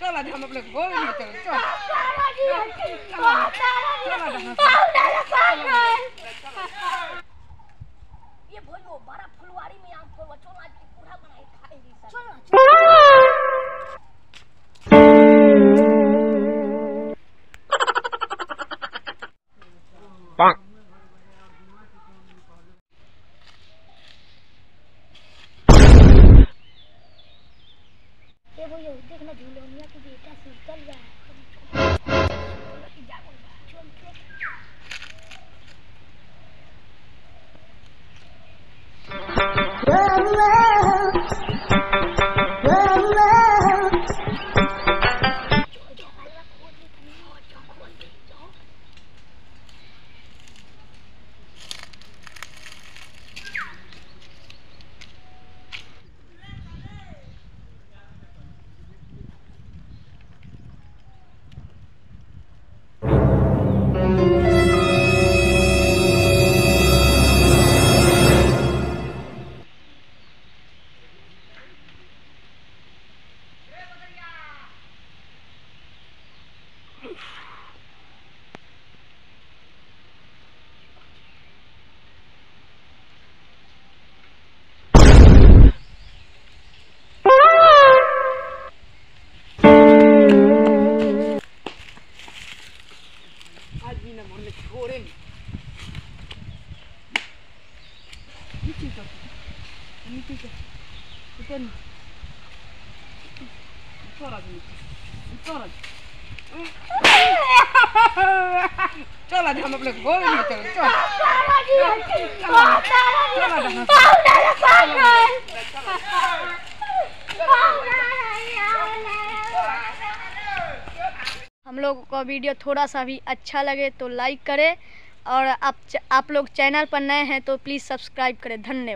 चल आज हम अपने गोल में चल चल ये भोजो बड़ा फुलवारी में आम फोड़वा चल आज की पूरा बनाए खाएगी सब ये यहूदी देखना झूलोनिया की बेटा सुतल बा चल चल हम अपने गोल में चल चल हम लोग का वीडियो थोड़ा सा भी अच्छा लगे तो लाइक करें और आप आप लोग चैनल पर नए हैं तो प्लीज़ सब्सक्राइब करें धन्यवाद